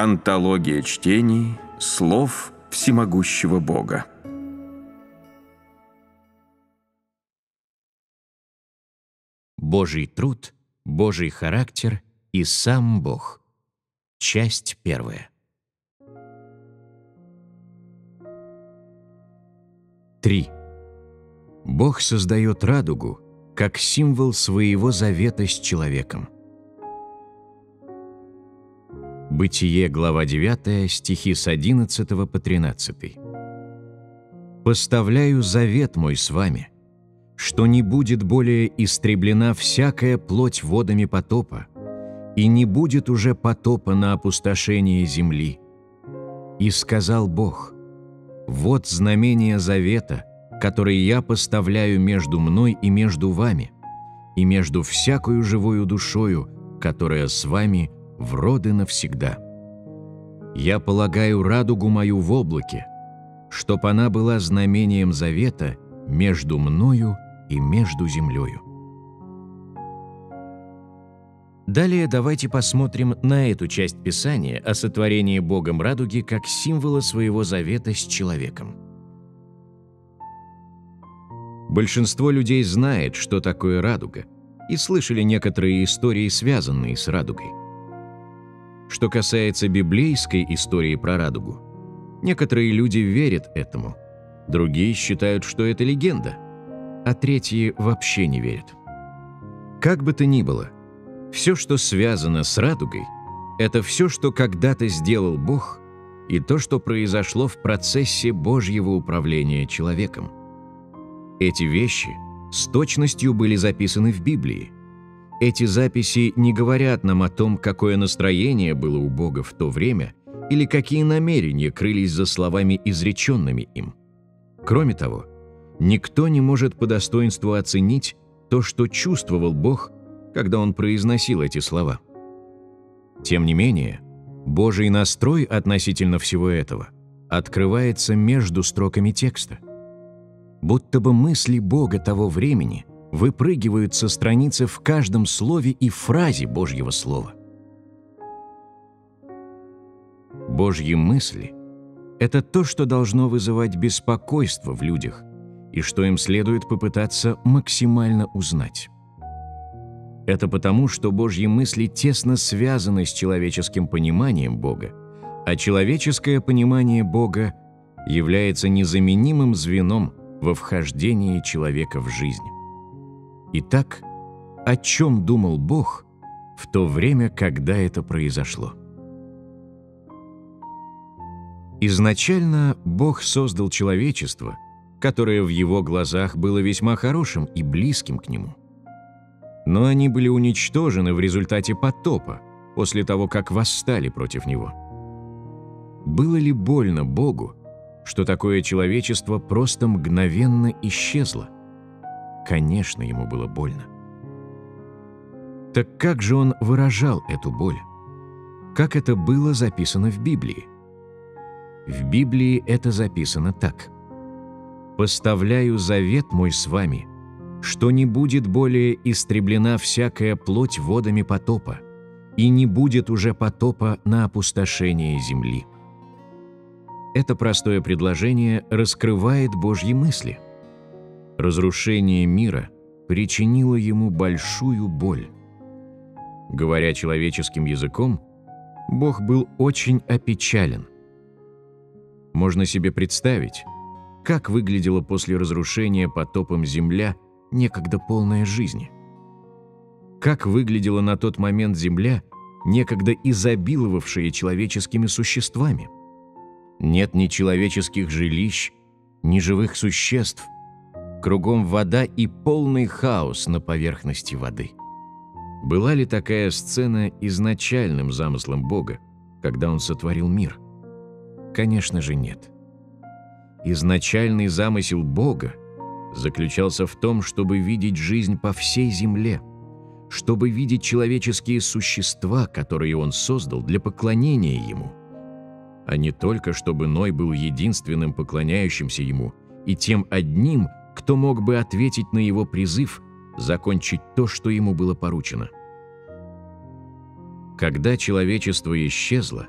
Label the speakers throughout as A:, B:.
A: Антология чтений слов всемогущего Бога.
B: Божий труд, Божий характер и сам Бог. Часть первая. 3. Бог создает радугу как символ своего завета с человеком. Бытие, глава 9, стихи с 11 по 13. «Поставляю завет мой с вами, что не будет более истреблена всякая плоть водами потопа, и не будет уже потопа на опустошение земли. И сказал Бог, «Вот знамение завета, который я поставляю между мной и между вами, и между всякою живою душою, которая с вами в роды навсегда. Я полагаю радугу мою в облаке, чтоб она была знамением завета между мною и между землею. Далее давайте посмотрим на эту часть Писания о сотворении Богом радуги как символа своего завета с человеком. Большинство людей знает, что такое радуга, и слышали некоторые истории, связанные с радугой. Что касается библейской истории про радугу, некоторые люди верят этому, другие считают, что это легенда, а третьи вообще не верят. Как бы то ни было, все, что связано с радугой, это все, что когда-то сделал Бог, и то, что произошло в процессе Божьего управления человеком. Эти вещи с точностью были записаны в Библии. Эти записи не говорят нам о том, какое настроение было у Бога в то время или какие намерения крылись за словами, изреченными им. Кроме того, никто не может по достоинству оценить то, что чувствовал Бог, когда Он произносил эти слова. Тем не менее, Божий настрой относительно всего этого открывается между строками текста – будто бы мысли Бога того времени выпрыгивают со страницы в каждом слове и фразе Божьего Слова. Божьи мысли — это то, что должно вызывать беспокойство в людях и что им следует попытаться максимально узнать. Это потому, что Божьи мысли тесно связаны с человеческим пониманием Бога, а человеческое понимание Бога является незаменимым звеном во вхождении человека в жизнь. Итак, о чем думал Бог в то время, когда это произошло? Изначально Бог создал человечество, которое в его глазах было весьма хорошим и близким к нему. Но они были уничтожены в результате потопа, после того, как восстали против него. Было ли больно Богу, что такое человечество просто мгновенно исчезло. Конечно, ему было больно. Так как же он выражал эту боль? Как это было записано в Библии? В Библии это записано так. «Поставляю завет мой с вами, что не будет более истреблена всякая плоть водами потопа, и не будет уже потопа на опустошение земли». Это простое предложение раскрывает Божьи мысли. Разрушение мира причинило ему большую боль. Говоря человеческим языком, Бог был очень опечален. Можно себе представить, как выглядела после разрушения потопом земля, некогда полная жизни. Как выглядела на тот момент земля, некогда изобиловавшая человеческими существами – нет ни человеческих жилищ, ни живых существ. Кругом вода и полный хаос на поверхности воды. Была ли такая сцена изначальным замыслом Бога, когда Он сотворил мир? Конечно же нет. Изначальный замысел Бога заключался в том, чтобы видеть жизнь по всей земле, чтобы видеть человеческие существа, которые Он создал для поклонения Ему – а не только чтобы Ной был единственным поклоняющимся ему и тем одним, кто мог бы ответить на его призыв закончить то, что ему было поручено. Когда человечество исчезло,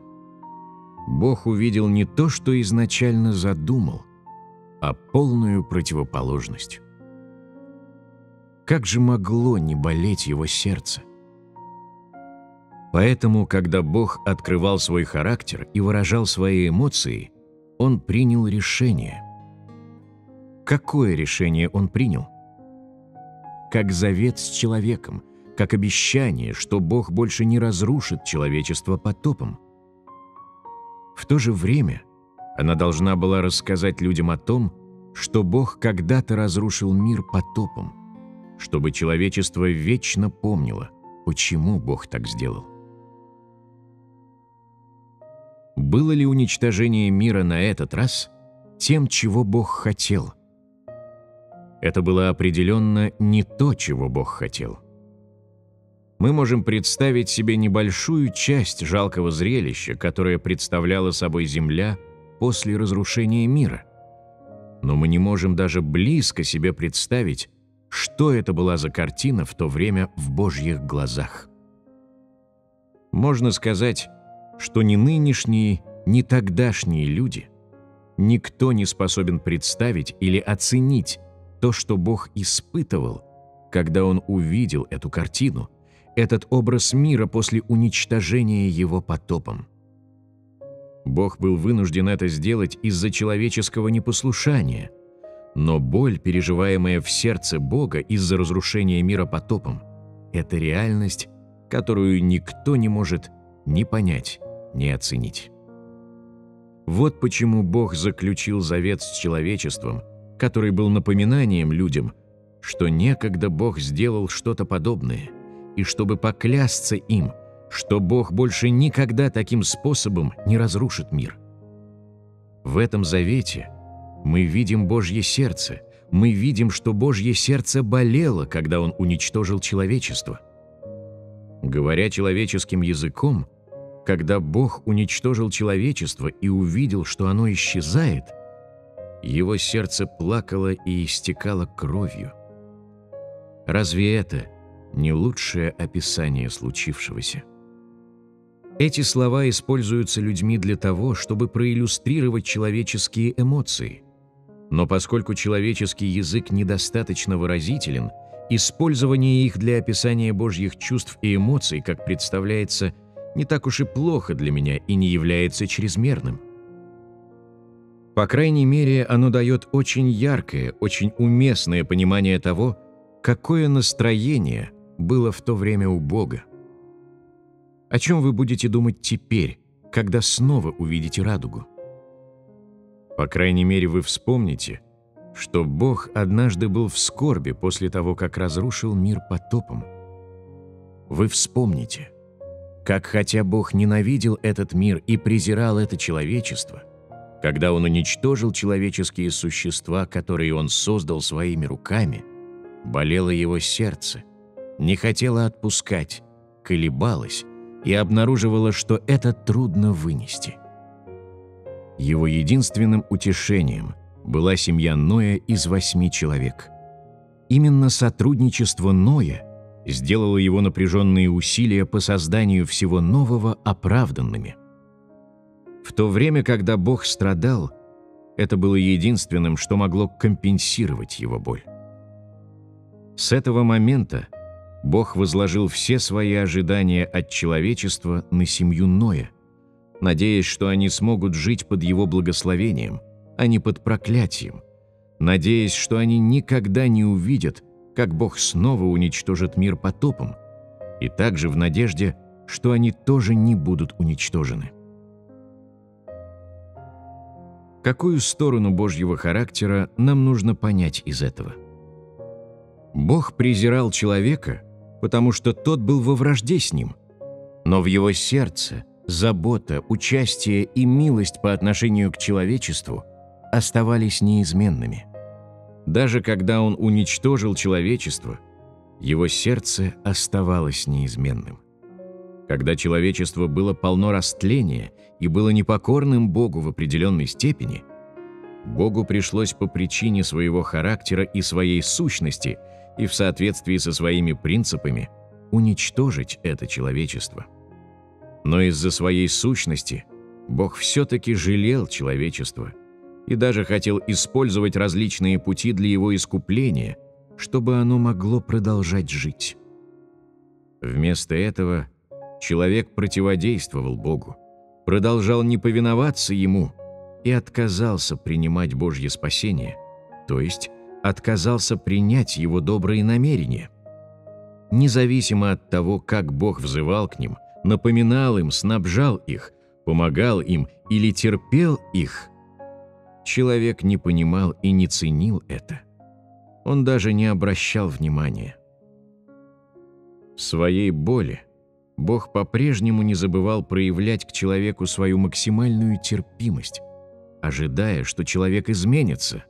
B: Бог увидел не то, что изначально задумал, а полную противоположность. Как же могло не болеть его сердце? Поэтому, когда Бог открывал свой характер и выражал свои эмоции, Он принял решение. Какое решение Он принял? Как завет с человеком, как обещание, что Бог больше не разрушит человечество потопом. В то же время она должна была рассказать людям о том, что Бог когда-то разрушил мир потопом, чтобы человечество вечно помнило, почему Бог так сделал. Было ли уничтожение мира на этот раз тем, чего Бог хотел? Это было определенно не то, чего Бог хотел. Мы можем представить себе небольшую часть жалкого зрелища, которое представляла собой Земля после разрушения мира. Но мы не можем даже близко себе представить, что это была за картина в то время в Божьих глазах. Можно сказать, что ни нынешние, ни тогдашние люди, никто не способен представить или оценить то, что Бог испытывал, когда Он увидел эту картину, этот образ мира после уничтожения его потопом. Бог был вынужден это сделать из-за человеческого непослушания, но боль, переживаемая в сердце Бога из-за разрушения мира потопом, это реальность, которую никто не может ни понять, не оценить. Вот почему Бог заключил завет с человечеством, который был напоминанием людям, что некогда Бог сделал что-то подобное, и чтобы поклясться им, что Бог больше никогда таким способом не разрушит мир. В этом завете мы видим Божье сердце, мы видим, что Божье сердце болело, когда Он уничтожил человечество. Говоря человеческим языком – когда Бог уничтожил человечество и увидел, что оно исчезает, его сердце плакало и истекало кровью. Разве это не лучшее описание случившегося? Эти слова используются людьми для того, чтобы проиллюстрировать человеческие эмоции. Но поскольку человеческий язык недостаточно выразителен, использование их для описания Божьих чувств и эмоций, как представляется – не так уж и плохо для меня и не является чрезмерным. По крайней мере, оно дает очень яркое, очень уместное понимание того, какое настроение было в то время у Бога. О чем вы будете думать теперь, когда снова увидите радугу? По крайней мере, вы вспомните, что Бог однажды был в скорби после того, как разрушил мир потопом. Вы вспомните – как хотя Бог ненавидел этот мир и презирал это человечество, когда Он уничтожил человеческие существа, которые Он создал своими руками, болело Его сердце, не хотело отпускать, колебалось и обнаруживало, что это трудно вынести. Его единственным утешением была семья Ноя из восьми человек. Именно сотрудничество Ноя – сделало его напряженные усилия по созданию всего нового оправданными. В то время, когда Бог страдал, это было единственным, что могло компенсировать его боль. С этого момента Бог возложил все свои ожидания от человечества на семью Ноя, надеясь, что они смогут жить под его благословением, а не под проклятием, надеясь, что они никогда не увидят, как Бог снова уничтожит мир потопом, и также в надежде, что они тоже не будут уничтожены. Какую сторону Божьего характера нам нужно понять из этого? Бог презирал человека, потому что тот был во вражде с ним, но в его сердце забота, участие и милость по отношению к человечеству оставались неизменными. Даже когда он уничтожил человечество, его сердце оставалось неизменным. Когда человечество было полно растления и было непокорным Богу в определенной степени, Богу пришлось по причине своего характера и своей сущности и в соответствии со своими принципами уничтожить это человечество. Но из-за своей сущности Бог все-таки жалел человечество и даже хотел использовать различные пути для его искупления, чтобы оно могло продолжать жить. Вместо этого человек противодействовал Богу, продолжал не повиноваться Ему и отказался принимать Божье спасение, то есть отказался принять Его добрые намерения. Независимо от того, как Бог взывал к ним, напоминал им, снабжал их, помогал им или терпел их, человек не понимал и не ценил это. Он даже не обращал внимания. В своей боли Бог по-прежнему не забывал проявлять к человеку свою максимальную терпимость, ожидая, что человек изменится.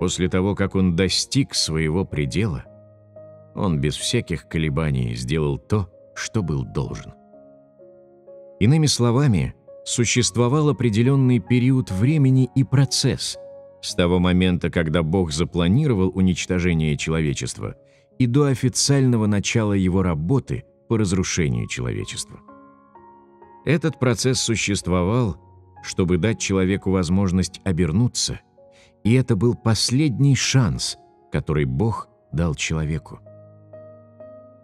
B: После того, как он достиг своего предела, он без всяких колебаний сделал то, что был должен. Иными словами, существовал определенный период времени и процесс с того момента, когда Бог запланировал уничтожение человечества, и до официального начала его работы по разрушению человечества. Этот процесс существовал, чтобы дать человеку возможность обернуться, и это был последний шанс, который Бог дал человеку.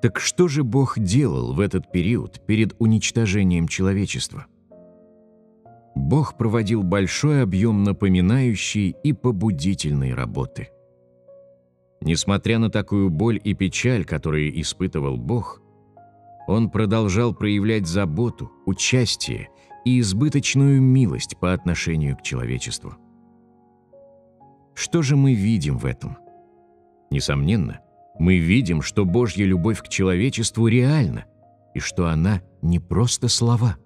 B: Так что же Бог делал в этот период перед уничтожением человечества? Бог проводил большой объем напоминающей и побудительной работы. Несмотря на такую боль и печаль, которые испытывал Бог, Он продолжал проявлять заботу, участие и избыточную милость по отношению к человечеству. Что же мы видим в этом? Несомненно, мы видим, что Божья любовь к человечеству реальна, и что она не просто слова.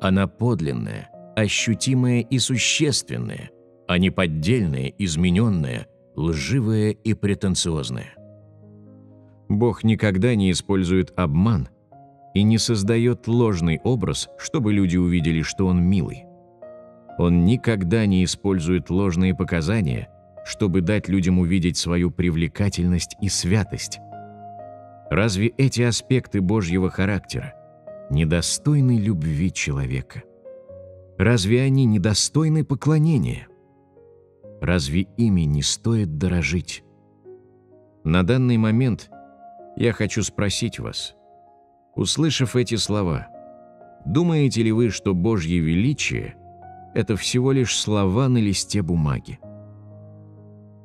B: Она подлинная, ощутимая и существенная, а не поддельная, измененная, лживая и претенциозная. Бог никогда не использует обман и не создает ложный образ, чтобы люди увидели, что Он милый. Он никогда не использует ложные показания – чтобы дать людям увидеть свою привлекательность и святость. Разве эти аспекты Божьего характера недостойны любви человека? Разве они недостойны поклонения? Разве ими не стоит дорожить? На данный момент я хочу спросить вас, услышав эти слова, думаете ли вы, что Божье величие – это всего лишь слова на листе бумаги?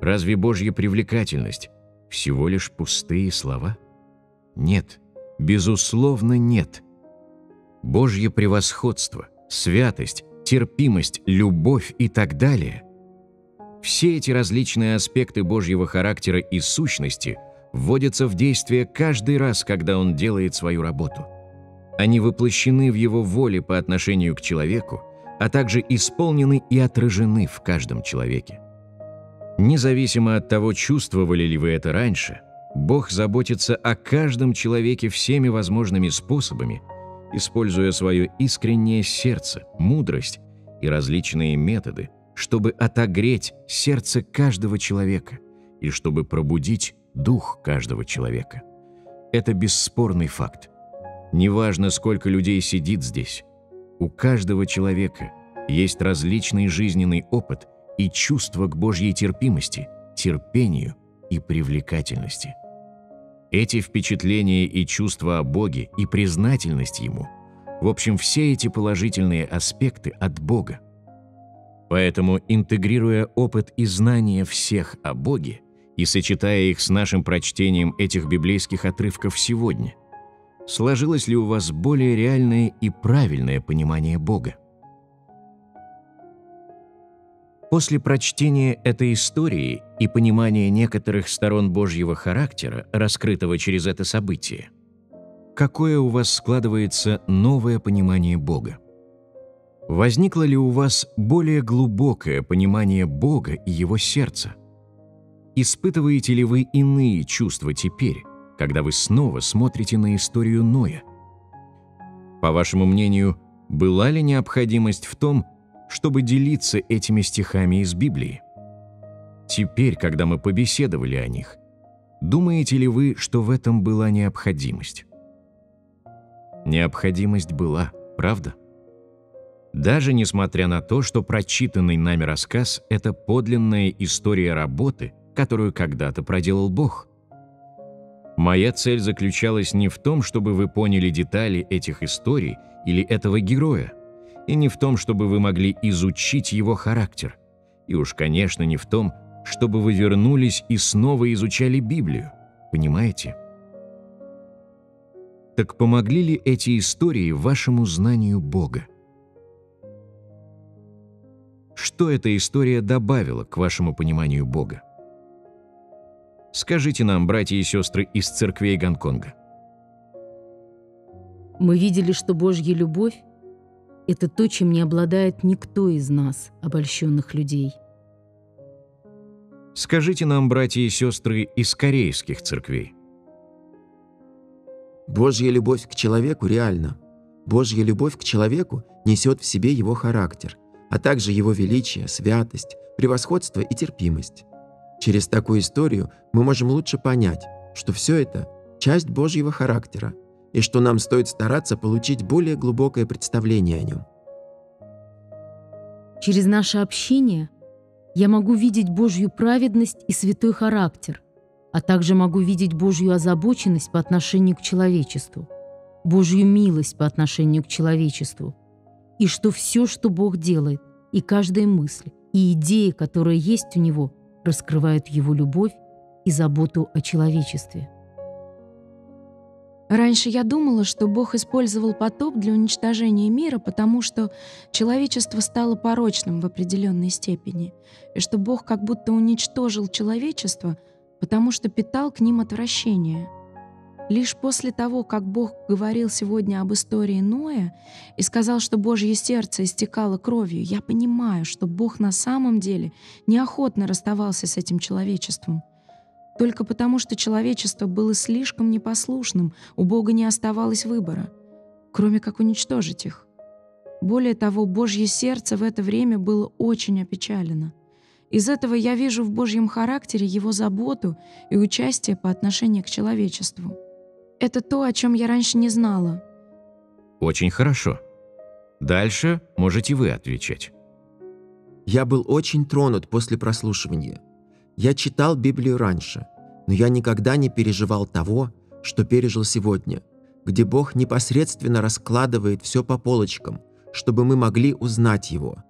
B: Разве Божья привлекательность всего лишь пустые слова? Нет, безусловно нет. Божье превосходство, святость, терпимость, любовь и так далее – все эти различные аспекты Божьего характера и сущности вводятся в действие каждый раз, когда Он делает свою работу. Они воплощены в Его воле по отношению к человеку, а также исполнены и отражены в каждом человеке. Независимо от того, чувствовали ли вы это раньше, Бог заботится о каждом человеке всеми возможными способами, используя свое искреннее сердце, мудрость и различные методы, чтобы отогреть сердце каждого человека и чтобы пробудить дух каждого человека. Это бесспорный факт. Неважно, сколько людей сидит здесь, у каждого человека есть различный жизненный опыт – и чувство к Божьей терпимости, терпению и привлекательности. Эти впечатления и чувства о Боге и признательность Ему, в общем, все эти положительные аспекты от Бога. Поэтому, интегрируя опыт и знания всех о Боге и сочетая их с нашим прочтением этих библейских отрывков сегодня, сложилось ли у вас более реальное и правильное понимание Бога? После прочтения этой истории и понимания некоторых сторон Божьего характера, раскрытого через это событие, какое у вас складывается новое понимание Бога? Возникло ли у вас более глубокое понимание Бога и Его сердца? Испытываете ли вы иные чувства теперь, когда вы снова смотрите на историю Ноя? По вашему мнению, была ли необходимость в том, чтобы делиться этими стихами из Библии. Теперь, когда мы побеседовали о них, думаете ли вы, что в этом была необходимость? Необходимость была, правда? Даже несмотря на то, что прочитанный нами рассказ – это подлинная история работы, которую когда-то проделал Бог. Моя цель заключалась не в том, чтобы вы поняли детали этих историй или этого героя, и не в том, чтобы вы могли изучить его характер, и уж, конечно, не в том, чтобы вы вернулись и снова изучали Библию. Понимаете? Так помогли ли эти истории вашему знанию Бога? Что эта история добавила к вашему пониманию Бога? Скажите нам, братья и сестры из церквей Гонконга.
C: Мы видели, что Божья любовь — это то, чем не обладает никто из нас, обольщенных людей.
B: Скажите нам, братья и сестры из корейских церквей.
D: Божья любовь к человеку реальна. Божья любовь к человеку несет в себе его характер, а также его величие, святость, превосходство и терпимость. Через такую историю мы можем лучше понять, что все это – часть Божьего характера, и что нам стоит стараться получить более глубокое представление о нем.
C: Через наше общение я могу видеть Божью праведность и святой характер, а также могу видеть Божью озабоченность по отношению к человечеству, Божью милость по отношению к человечеству, и что все, что Бог делает, и каждая мысль, и идея, которая есть у Него, раскрывают Его любовь и заботу о человечестве.
E: Раньше я думала, что Бог использовал потоп для уничтожения мира, потому что человечество стало порочным в определенной степени, и что Бог как будто уничтожил человечество, потому что питал к ним отвращение — Лишь после того, как Бог говорил сегодня об истории Ноя и сказал, что Божье сердце истекало кровью, я понимаю, что Бог на самом деле неохотно расставался с этим человечеством. Только потому, что человечество было слишком непослушным, у Бога не оставалось выбора, кроме как уничтожить их. Более того, Божье сердце в это время было очень опечалено. Из этого я вижу в Божьем характере его заботу и участие по отношению к человечеству. Это то, о чем я раньше не знала.
B: Очень хорошо. Дальше можете вы отвечать.
D: Я был очень тронут после прослушивания. Я читал Библию раньше, но я никогда не переживал того, что пережил сегодня, где Бог непосредственно раскладывает все по полочкам, чтобы мы могли узнать Его.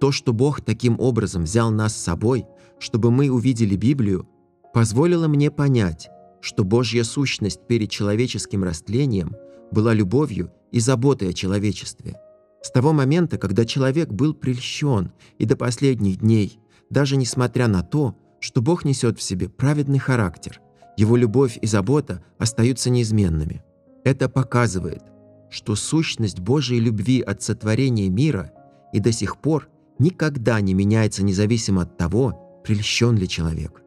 D: То, что Бог таким образом взял нас с собой, чтобы мы увидели Библию, позволило мне понять, что Божья сущность перед человеческим растлением была любовью и заботой о человечестве. С того момента, когда человек был прельщен и до последних дней, даже несмотря на то, что Бог несет в себе праведный характер, его любовь и забота остаются неизменными. Это показывает, что сущность Божьей любви от сотворения мира и до сих пор никогда не меняется независимо от того, прельщен ли человек.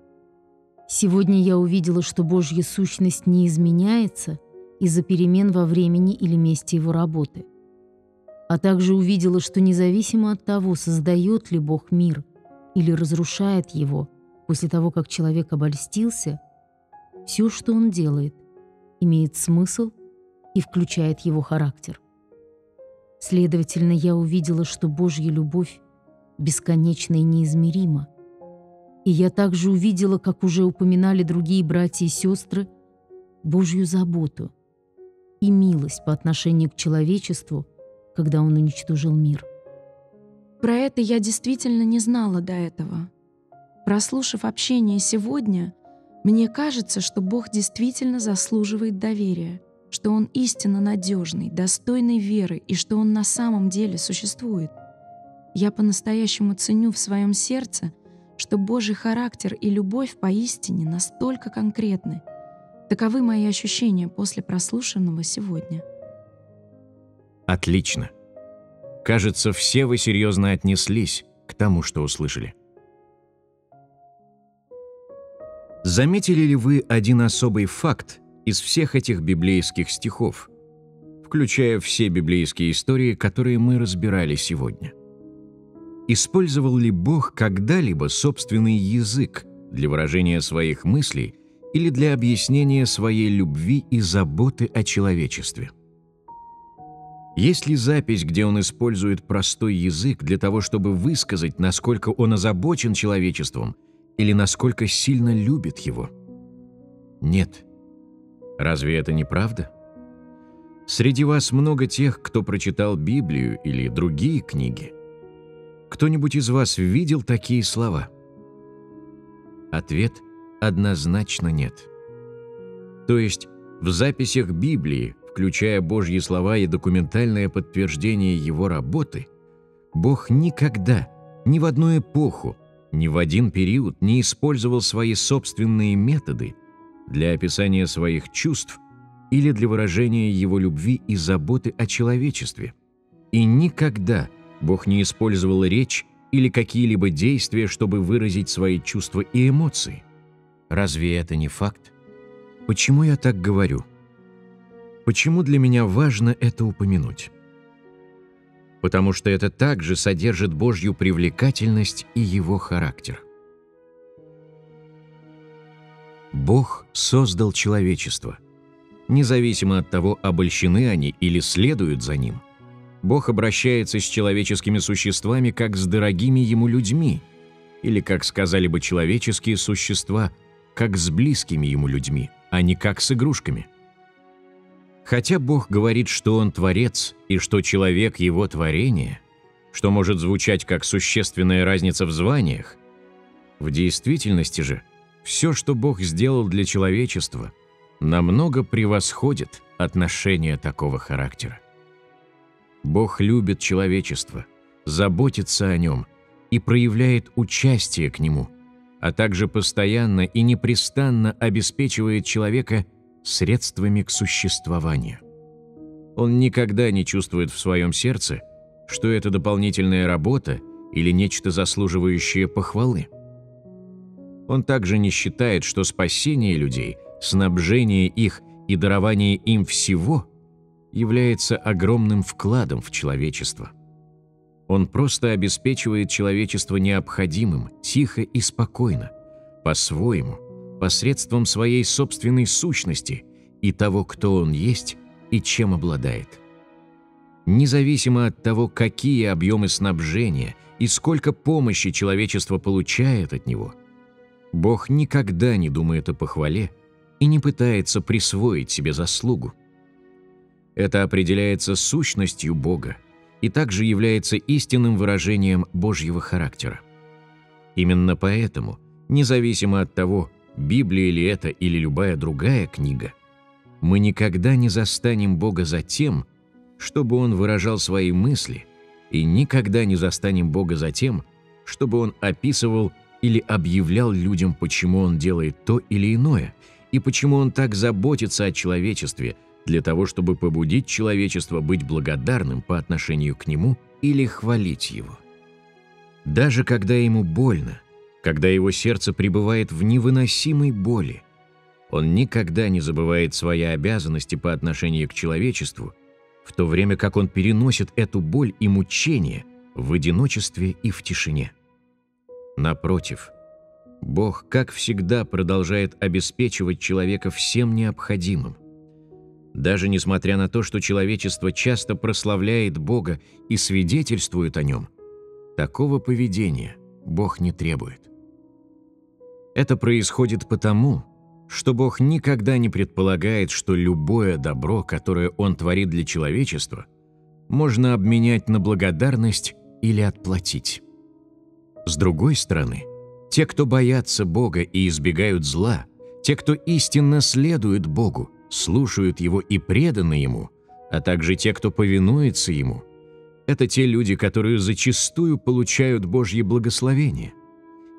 C: Сегодня я увидела, что Божья сущность не изменяется из-за перемен во времени или месте его работы. А также увидела, что независимо от того, создает ли Бог мир или разрушает его после того, как человек обольстился, все, что он делает, имеет смысл и включает его характер. Следовательно, я увидела, что Божья любовь бесконечна и неизмерима, и я также увидела, как уже упоминали другие братья и сестры, Божью заботу и милость по отношению к человечеству, когда Он уничтожил мир.
E: Про это я действительно не знала до этого. Прослушав общение сегодня, мне кажется, что Бог действительно заслуживает доверия, что Он истинно надежный, достойный веры и что Он на самом деле существует. Я по-настоящему ценю в своем сердце — что Божий характер и любовь поистине настолько конкретны. Таковы мои ощущения после прослушанного сегодня.
B: Отлично. Кажется, все вы серьезно отнеслись к тому, что услышали. Заметили ли вы один особый факт из всех этих библейских стихов, включая все библейские истории, которые мы разбирали сегодня? Использовал ли Бог когда-либо собственный язык для выражения своих мыслей или для объяснения своей любви и заботы о человечестве? Есть ли запись, где он использует простой язык для того, чтобы высказать, насколько он озабочен человечеством или насколько сильно любит его? Нет. Разве это не правда? Среди вас много тех, кто прочитал Библию или другие книги. Кто-нибудь из вас видел такие слова? Ответ однозначно нет. То есть в записях Библии, включая Божьи слова и документальное подтверждение его работы, Бог никогда, ни в одну эпоху, ни в один период не использовал свои собственные методы для описания своих чувств или для выражения его любви и заботы о человечестве. И никогда Бог не использовал речь или какие-либо действия, чтобы выразить свои чувства и эмоции. Разве это не факт? Почему я так говорю? Почему для меня важно это упомянуть? Потому что это также содержит Божью привлекательность и Его характер. Бог создал человечество. Независимо от того, обольщены они или следуют за Ним, Бог обращается с человеческими существами как с дорогими Ему людьми, или, как сказали бы человеческие существа, как с близкими Ему людьми – а не как с игрушками. Хотя Бог говорит, что Он Творец и что человек – Его творение, что может звучать как существенная разница в званиях, в действительности же все, что Бог сделал для человечества, намного превосходит отношения такого характера. Бог любит человечество, заботится о нем и проявляет участие к нему – а также постоянно и непрестанно обеспечивает человека средствами к существованию. Он никогда не чувствует в своем сердце, что это дополнительная работа или нечто заслуживающее похвалы. Он также не считает, что спасение людей, снабжение их и дарование им всего является огромным вкладом в человечество. Он просто обеспечивает человечество необходимым, тихо и спокойно, по-своему, посредством своей собственной сущности и того, кто он есть и чем обладает. Независимо от того, какие объемы снабжения и сколько помощи человечество получает от него, Бог никогда не думает о похвале и не пытается присвоить себе заслугу. Это определяется сущностью Бога, и также является истинным выражением Божьего характера. Именно поэтому, независимо от того, Библия ли это или любая другая книга, мы никогда не застанем Бога за тем, чтобы Он выражал свои мысли, и никогда не застанем Бога за тем, чтобы Он описывал или объявлял людям, почему Он делает то или иное, и почему Он так заботится о человечестве – для того, чтобы побудить человечество быть благодарным по отношению к нему или хвалить его. Даже когда ему больно, когда его сердце пребывает в невыносимой боли, он никогда не забывает свои обязанности по отношению к человечеству, в то время как он переносит эту боль и мучение в одиночестве и в тишине. Напротив, Бог, как всегда, продолжает обеспечивать человека всем необходимым – даже несмотря на то, что человечество часто прославляет Бога и свидетельствует о Нем, такого поведения Бог не требует. Это происходит потому, что Бог никогда не предполагает, что любое добро, которое Он творит для человечества, можно обменять на благодарность или отплатить. С другой стороны, те, кто боятся Бога и избегают зла, те, кто истинно следует Богу, слушают Его и преданы Ему, а также те, кто повинуется Ему, это те люди, которые зачастую получают Божье благословение.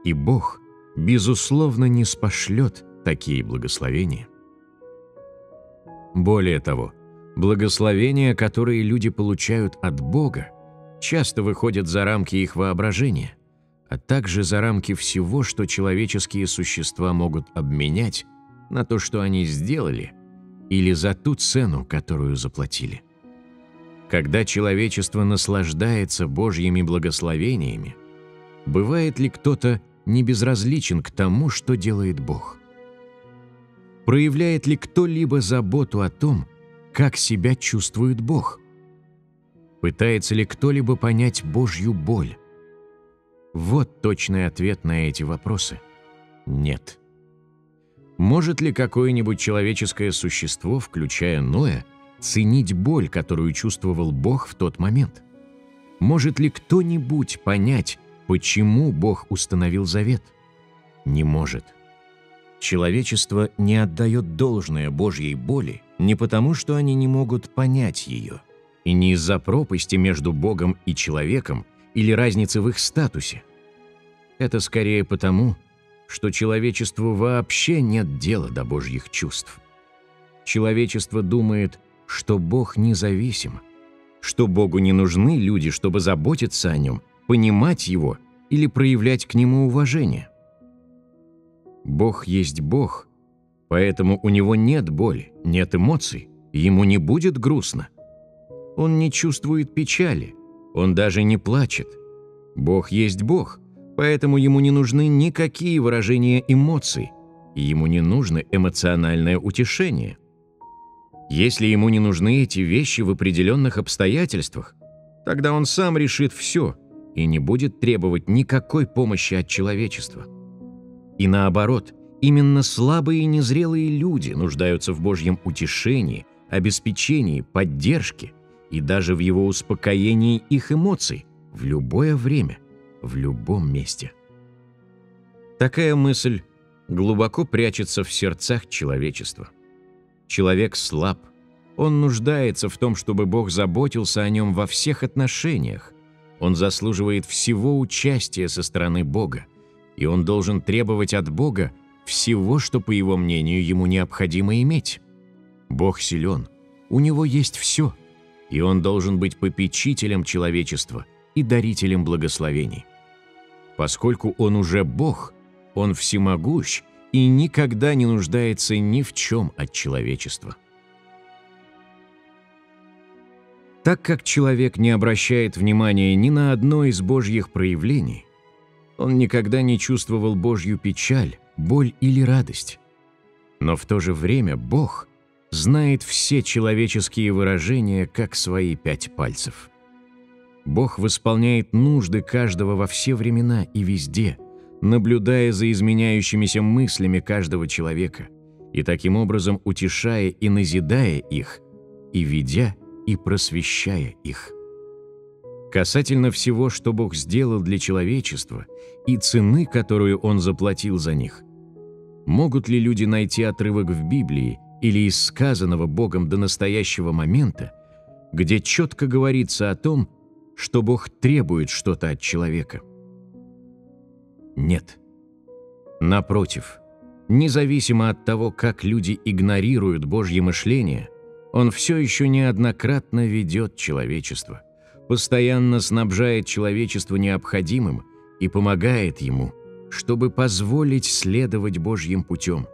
B: И Бог, безусловно, не спошлет такие благословения. Более того, благословения, которые люди получают от Бога, часто выходят за рамки их воображения, а также за рамки всего, что человеческие существа могут обменять на то, что они сделали или за ту цену, которую заплатили. Когда человечество наслаждается Божьими благословениями, бывает ли кто-то не безразличен к тому, что делает Бог? Проявляет ли кто-либо заботу о том, как себя чувствует Бог? Пытается ли кто-либо понять Божью боль? Вот точный ответ на эти вопросы. Нет. Может ли какое-нибудь человеческое существо, включая Ноя, ценить боль, которую чувствовал Бог в тот момент? Может ли кто-нибудь понять, почему Бог установил завет? Не может. Человечество не отдает должное Божьей боли не потому, что они не могут понять ее, и не из-за пропасти между Богом и человеком или разницы в их статусе. Это скорее потому, что человечеству вообще нет дела до Божьих чувств. Человечество думает, что Бог независим, что Богу не нужны люди, чтобы заботиться о Нем, понимать Его или проявлять к Нему уважение. Бог есть Бог, поэтому у Него нет боли, нет эмоций, Ему не будет грустно. Он не чувствует печали, Он даже не плачет. Бог есть Бог, поэтому Ему не нужны никакие выражения эмоций, и Ему не нужно эмоциональное утешение. Если Ему не нужны эти вещи в определенных обстоятельствах, тогда Он сам решит все и не будет требовать никакой помощи от человечества. И наоборот, именно слабые и незрелые люди нуждаются в Божьем утешении, обеспечении, поддержке и даже в Его успокоении их эмоций в любое время, в любом месте. Такая мысль глубоко прячется в сердцах человечества. Человек слаб, он нуждается в том, чтобы Бог заботился о нем во всех отношениях. Он заслуживает всего участия со стороны Бога, и он должен требовать от Бога всего, что, по его мнению, ему необходимо иметь. Бог силен, у него есть все, и он должен быть попечителем человечества и дарителем благословений. Поскольку он уже Бог, он всемогущ и никогда не нуждается ни в чем от человечества. Так как человек не обращает внимания ни на одно из Божьих проявлений, он никогда не чувствовал Божью печаль, боль или радость. Но в то же время Бог знает все человеческие выражения, как свои пять пальцев. Бог восполняет нужды каждого во все времена и везде, наблюдая за изменяющимися мыслями каждого человека и таким образом утешая и назидая их, и ведя и просвещая их. Касательно всего, что Бог сделал для человечества и цены, которую Он заплатил за них, могут ли люди найти отрывок в Библии или из сказанного Богом до настоящего момента, где четко говорится о том, что Бог требует что-то от человека? Нет. Напротив, независимо от того, как люди игнорируют Божье мышление, Он все еще неоднократно ведет человечество постоянно снабжает человечество необходимым и помогает ему, чтобы позволить следовать Божьим путем,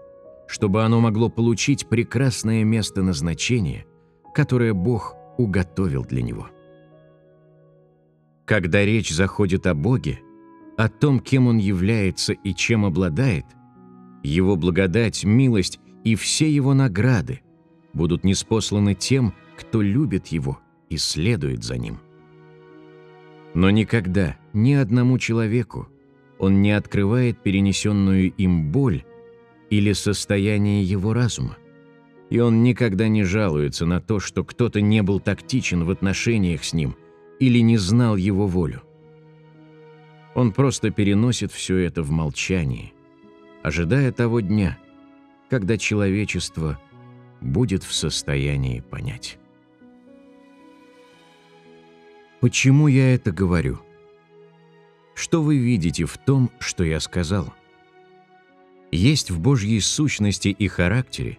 B: чтобы оно могло получить прекрасное место назначения, которое Бог уготовил для него. Когда речь заходит о Боге, о том, кем Он является и чем обладает, Его благодать, милость и все Его награды будут неспосланы тем, кто любит Его и следует за Ним. Но никогда ни одному человеку он не открывает перенесенную им боль или состояние его разума. И он никогда не жалуется на то, что кто-то не был тактичен в отношениях с ним или не знал его волю. Он просто переносит все это в молчании, ожидая того дня, когда человечество будет в состоянии понять. Почему я это говорю? Что вы видите в том, что я сказал? Есть в Божьей сущности и характере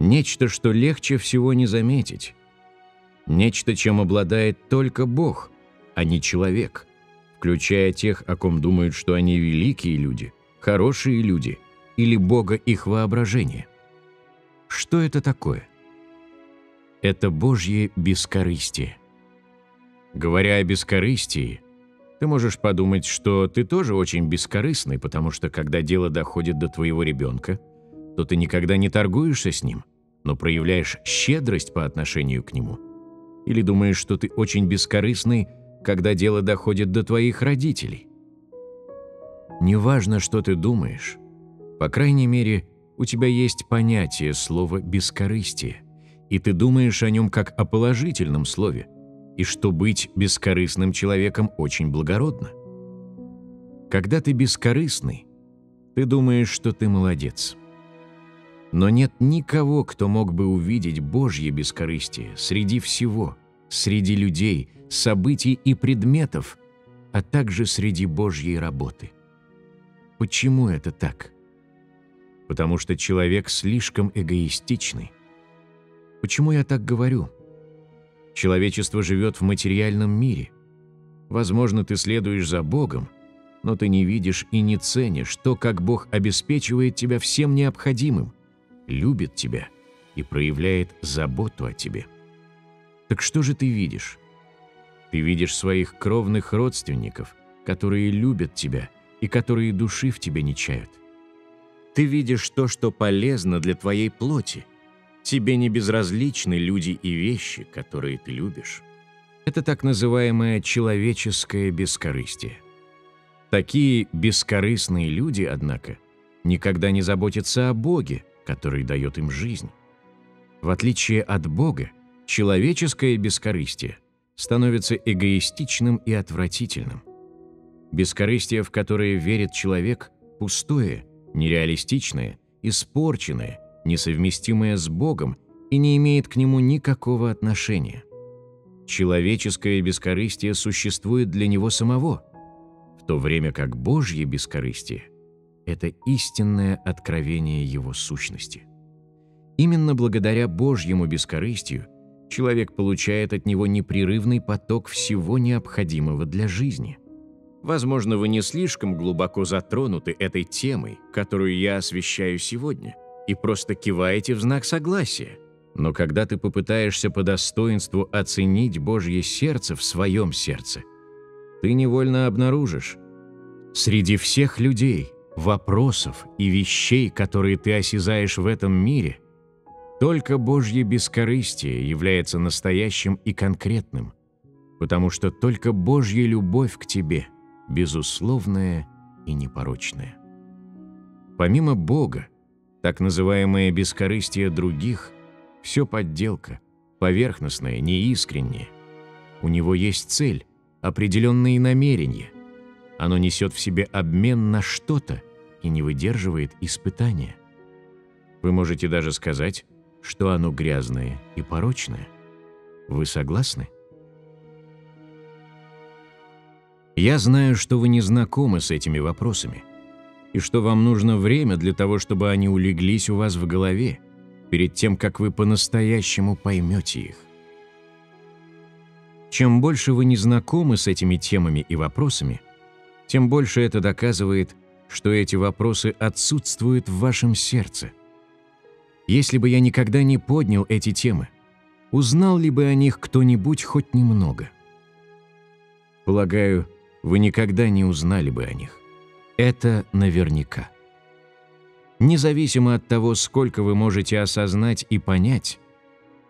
B: нечто, что легче всего не заметить, нечто, чем обладает только Бог, а не человек, включая тех, о ком думают, что они великие люди, хорошие люди или Бога их воображение. Что это такое? Это Божье бескорыстие. Говоря о бескорыстии, ты можешь подумать, что ты тоже очень бескорыстный, потому что когда дело доходит до твоего ребенка, то ты никогда не торгуешься с ним, но проявляешь щедрость по отношению к нему. Или думаешь, что ты очень бескорыстный, когда дело доходит до твоих родителей? Неважно, что ты думаешь, по крайней мере, у тебя есть понятие слова «бескорыстие», и ты думаешь о нем как о положительном слове, и что быть бескорыстным человеком очень благородно. Когда ты бескорыстный, ты думаешь, что ты молодец. Но нет никого, кто мог бы увидеть Божье бескорыстие среди всего, среди людей, событий и предметов, а также среди Божьей работы. Почему это так? Потому что человек слишком эгоистичный. Почему я так говорю? Человечество живет в материальном мире. Возможно, ты следуешь за Богом, но ты не видишь и не ценишь то, как Бог обеспечивает тебя всем необходимым, любит тебя и проявляет заботу о тебе. Так что же ты видишь? Ты видишь своих кровных родственников, которые любят тебя и которые души в тебе не чают. Ты видишь то, что полезно для твоей плоти. Тебе не безразличны люди и вещи, которые ты любишь. Это так называемое человеческое бескорыстие. Такие бескорыстные люди, однако, никогда не заботятся о Боге, который дает им жизнь. В отличие от Бога, человеческое бескорыстие становится эгоистичным и отвратительным. Бескорыстие, в которое верит человек, пустое, нереалистичное, испорченное, несовместимое с Богом и не имеет к нему никакого отношения. Человеческое бескорыстие существует для него самого – то время как Божье бескорыстие – это истинное откровение Его сущности. Именно благодаря Божьему бескорыстию человек получает от него непрерывный поток всего необходимого для жизни. Возможно, вы не слишком глубоко затронуты этой темой, которую я освещаю сегодня, и просто киваете в знак согласия. Но когда ты попытаешься по достоинству оценить Божье сердце в своем сердце – ты невольно обнаружишь, среди всех людей, вопросов и вещей, которые ты осязаешь в этом мире, только Божье бескорыстие является настоящим и конкретным, потому что только Божья любовь к тебе безусловная и непорочная. Помимо Бога, так называемое бескорыстие других – все подделка, поверхностное, неискреннее. У него есть цель, определенные намерения. Оно несет в себе обмен на что-то и не выдерживает испытания. Вы можете даже сказать, что оно грязное и порочное. Вы согласны? Я знаю, что вы не знакомы с этими вопросами, и что вам нужно время для того, чтобы они улеглись у вас в голове, перед тем, как вы по-настоящему поймете их. Чем больше вы не знакомы с этими темами и вопросами, тем больше это доказывает, что эти вопросы отсутствуют в вашем сердце. Если бы я никогда не поднял эти темы, узнал ли бы о них кто-нибудь хоть немного? Полагаю, вы никогда не узнали бы о них. Это наверняка. Независимо от того, сколько вы можете осознать и понять,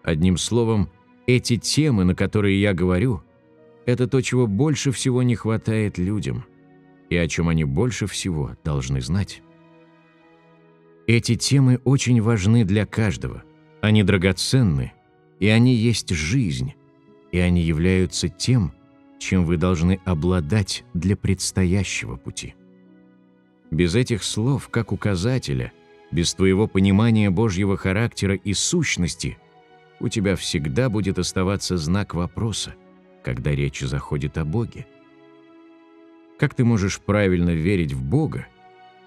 B: одним словом, эти темы, на которые я говорю, это то, чего больше всего не хватает людям, и о чем они больше всего должны знать. Эти темы очень важны для каждого, они драгоценны, и они есть жизнь, и они являются тем, чем вы должны обладать для предстоящего пути. Без этих слов, как указателя, без твоего понимания Божьего характера и сущности – у тебя всегда будет оставаться знак вопроса, когда речь заходит о Боге. Как ты можешь правильно верить в Бога,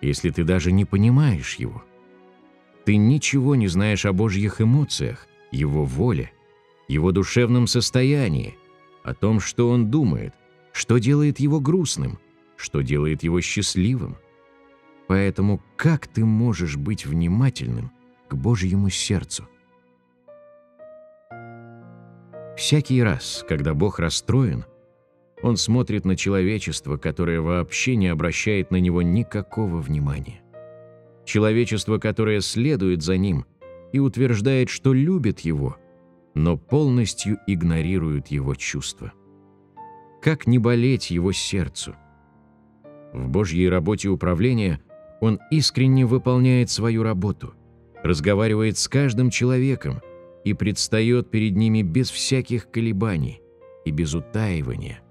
B: если ты даже не понимаешь Его? Ты ничего не знаешь о Божьих эмоциях, Его воле, Его душевном состоянии, о том, что Он думает, что делает Его грустным, что делает Его счастливым. Поэтому как ты можешь быть внимательным к Божьему сердцу? Всякий раз, когда Бог расстроен, Он смотрит на человечество, которое вообще не обращает на Него никакого внимания. Человечество, которое следует за Ним и утверждает, что любит Его, но полностью игнорируют его чувства. Как не болеть его сердцу? В Божьей работе управления он искренне выполняет свою работу, разговаривает с каждым человеком и предстает перед ними без всяких колебаний и без утаивания.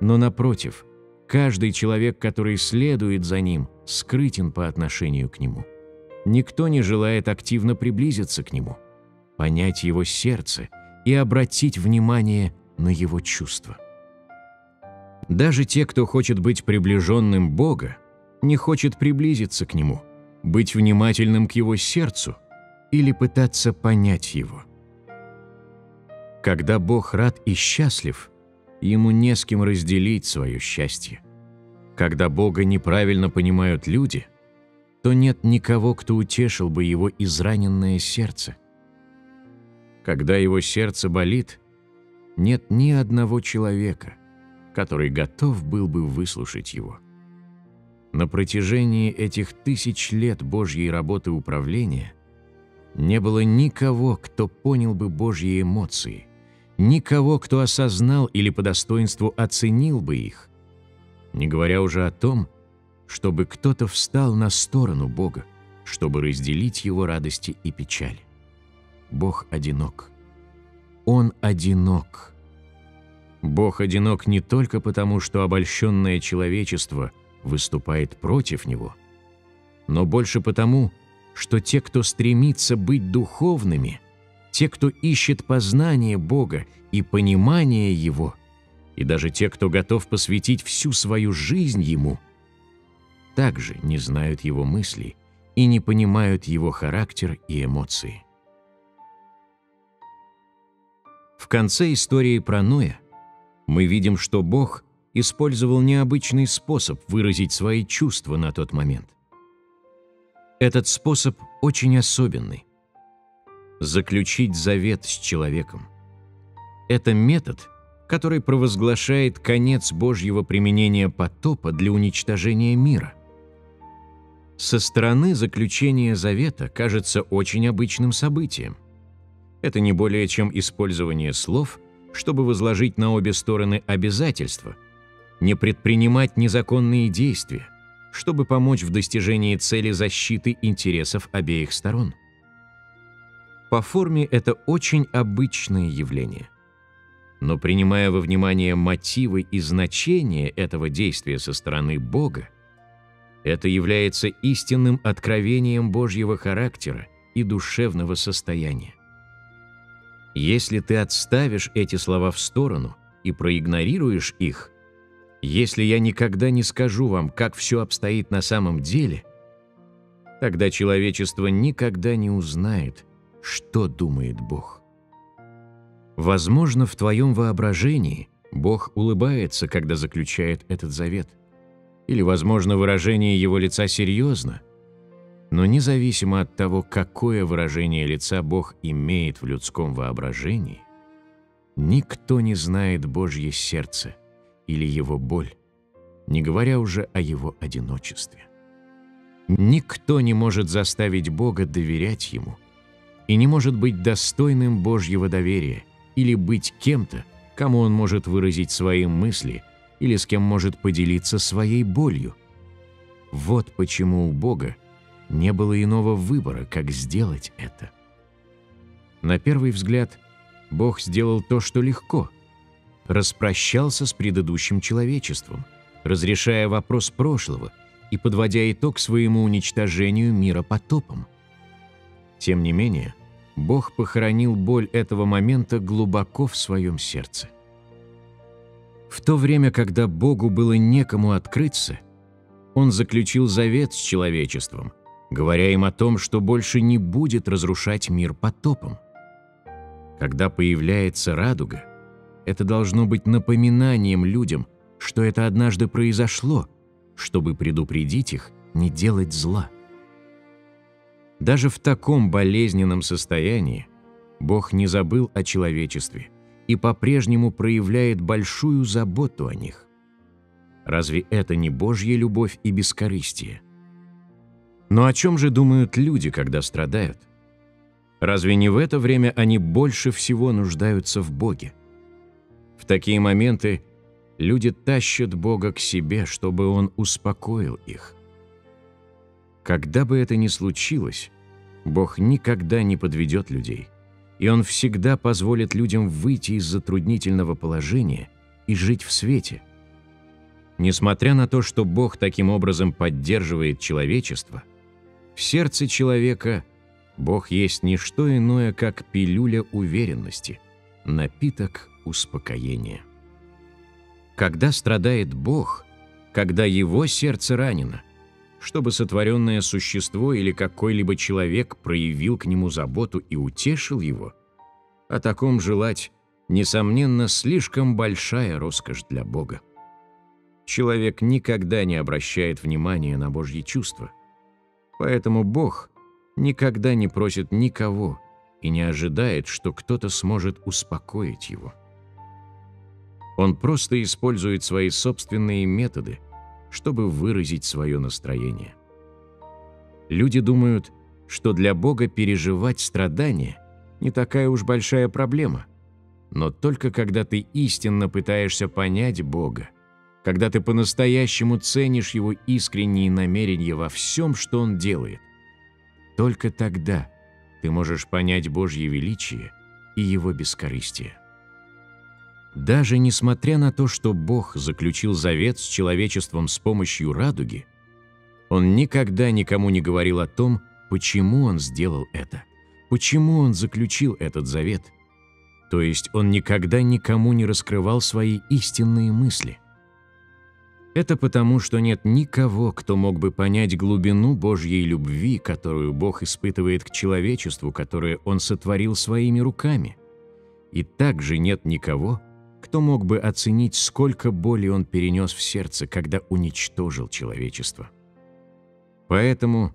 B: Но напротив, каждый человек, который следует за ним, скрытен по отношению к нему. Никто не желает активно приблизиться к нему, понять его сердце и обратить внимание на его чувства. Даже те, кто хочет быть приближенным Бога, не хочет приблизиться к Нему, быть внимательным к Его сердцу или пытаться понять Его. Когда Бог рад и счастлив, Ему не с кем разделить свое счастье. Когда Бога неправильно понимают люди – то нет никого, кто утешил бы его израненное сердце. Когда его сердце болит, нет ни одного человека, который готов был бы выслушать его. На протяжении этих тысяч лет Божьей работы управления не было никого, кто понял бы Божьи эмоции, никого, кто осознал или по достоинству оценил бы их, не говоря уже о том, чтобы кто-то встал на сторону Бога, чтобы разделить Его радости и печали. Бог одинок. Он одинок. Бог одинок не только потому, что обольщенное человечество выступает против Него, но больше потому, что те, кто стремится быть духовными, те, кто ищет познание Бога и понимание Его, и даже те, кто готов посвятить всю свою жизнь Ему – также не знают его мыслей и не понимают его характер и эмоции. В конце истории про Ноя мы видим, что Бог использовал необычный способ выразить свои чувства на тот момент. Этот способ очень особенный. Заключить завет с человеком. Это метод, который провозглашает конец Божьего применения потопа для уничтожения мира. Со стороны заключения завета кажется очень обычным событием. Это не более чем использование слов, чтобы возложить на обе стороны обязательства, не предпринимать незаконные действия, чтобы помочь в достижении цели защиты интересов обеих сторон. По форме это очень обычное явление. Но принимая во внимание мотивы и значение этого действия со стороны Бога, это является истинным откровением Божьего характера и душевного состояния. Если ты отставишь эти слова в сторону и проигнорируешь их, если я никогда не скажу вам, как все обстоит на самом деле, тогда человечество никогда не узнает, что думает Бог. Возможно, в твоем воображении Бог улыбается, когда заключает этот завет – или, возможно, выражение его лица серьезно, но независимо от того, какое выражение лица Бог имеет в людском воображении, никто не знает Божье сердце или его боль, не говоря уже о его одиночестве. Никто не может заставить Бога доверять Ему и не может быть достойным Божьего доверия или быть кем-то, кому Он может выразить свои мысли – или с кем может поделиться своей болью. Вот почему у Бога не было иного выбора, как сделать это. На первый взгляд, Бог сделал то, что легко. Распрощался с предыдущим человечеством, разрешая вопрос прошлого и подводя итог своему уничтожению мира потопом. Тем не менее, Бог похоронил боль этого момента глубоко в своем сердце. В то время, когда Богу было некому открыться, Он заключил завет с человечеством, говоря им о том, что больше не будет разрушать мир потопом. Когда появляется радуга, это должно быть напоминанием людям, что это однажды произошло, чтобы предупредить их не делать зла. Даже в таком болезненном состоянии Бог не забыл о человечестве – и по-прежнему проявляет большую заботу о них. Разве это не Божья любовь и бескорыстие? Но о чем же думают люди, когда страдают? Разве не в это время они больше всего нуждаются в Боге? В такие моменты люди тащат Бога к себе, чтобы Он успокоил их. Когда бы это ни случилось, Бог никогда не подведет людей, и Он всегда позволит людям выйти из затруднительного положения и жить в свете. Несмотря на то, что Бог таким образом поддерживает человечество, в сердце человека Бог есть не что иное, как пилюля уверенности, напиток успокоения. Когда страдает Бог, когда Его сердце ранено, чтобы сотворенное существо или какой-либо человек проявил к нему заботу и утешил его, о таком желать, несомненно, слишком большая роскошь для Бога. Человек никогда не обращает внимания на Божьи чувства, поэтому Бог никогда не просит никого и не ожидает, что кто-то сможет успокоить его. Он просто использует свои собственные методы – чтобы выразить свое настроение. Люди думают, что для Бога переживать страдания не такая уж большая проблема. Но только когда ты истинно пытаешься понять Бога, когда ты по-настоящему ценишь Его искренние намерения во всем, что Он делает, только тогда ты можешь понять Божье величие и Его бескорыстие. Даже несмотря на то, что Бог заключил завет с человечеством с помощью радуги, Он никогда никому не говорил о том, почему Он сделал это, почему Он заключил этот завет. То есть Он никогда никому не раскрывал свои истинные мысли. Это потому, что нет никого, кто мог бы понять глубину Божьей любви, которую Бог испытывает к человечеству, которое Он сотворил своими руками. И также нет никого, кто мог бы оценить, сколько боли он перенес в сердце, когда уничтожил человечество? Поэтому,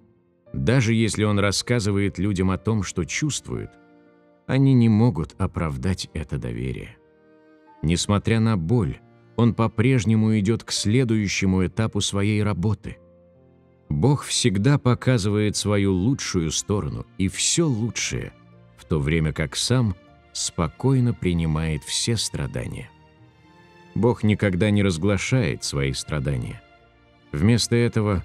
B: даже если он рассказывает людям о том, что чувствует, они не могут оправдать это доверие. Несмотря на боль, он по-прежнему идет к следующему этапу своей работы. Бог всегда показывает свою лучшую сторону и все лучшее, в то время как сам – спокойно принимает все страдания. Бог никогда не разглашает свои страдания. Вместо этого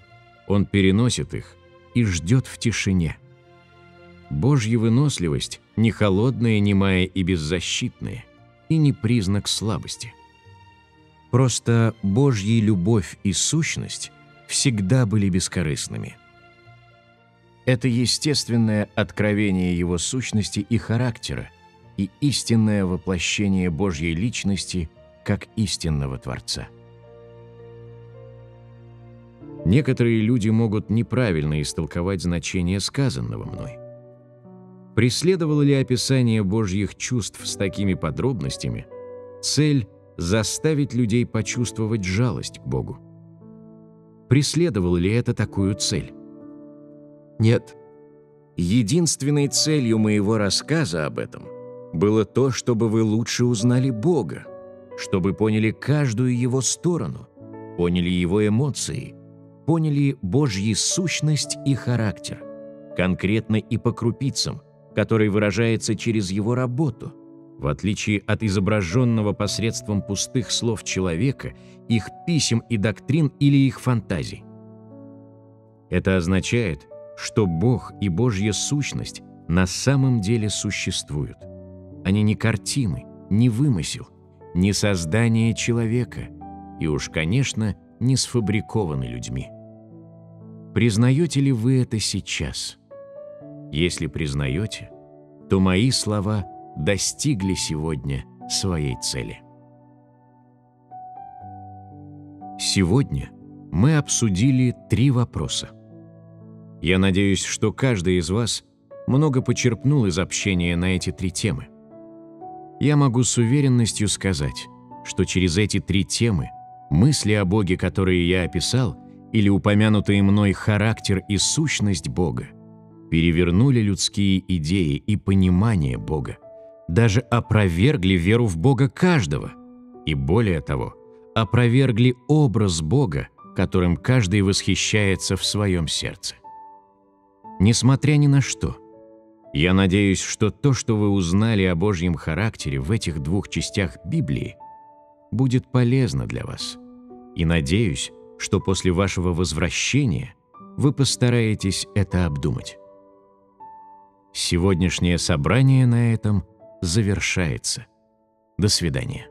B: Он переносит их и ждет в тишине. Божья выносливость не холодная, немая и беззащитная, и не признак слабости. Просто Божья любовь и сущность всегда были бескорыстными. Это естественное откровение Его сущности и характера – и истинное воплощение Божьей личности как истинного Творца. Некоторые люди могут неправильно истолковать значение сказанного мной. Преследовало ли описание Божьих чувств с такими подробностями цель заставить людей почувствовать жалость к Богу? Преследовало ли это такую цель?
D: Нет.
B: Единственной целью моего рассказа об этом – было то, чтобы вы лучше узнали Бога, чтобы поняли каждую Его сторону, поняли Его эмоции, поняли Божьи сущность и характер, конкретно и по крупицам, который выражается через Его работу, в отличие от изображенного посредством пустых слов человека, их писем и доктрин или их фантазий. Это означает, что Бог и Божья сущность на самом деле существуют. Они не картины, не вымысел, не создание человека и уж, конечно, не сфабрикованы людьми. Признаете ли вы это сейчас? Если признаете, то мои слова достигли сегодня своей цели. Сегодня мы обсудили три вопроса. Я надеюсь, что каждый из вас много почерпнул из общения на эти три темы я могу с уверенностью сказать, что через эти три темы мысли о Боге, которые я описал, или упомянутые мной характер и сущность Бога, перевернули людские идеи и понимание Бога, даже опровергли веру в Бога каждого, и более того, опровергли образ Бога, которым каждый восхищается в своем сердце. Несмотря ни на что, Я надеюсь, что то, что вы узнали о Божьем характере в этих двух частях Библии, будет полезно для вас. И надеюсь, что после вашего возвращения вы постараетесь это обдумать. Сегодняшнее собрание на этом завершается. До свидания.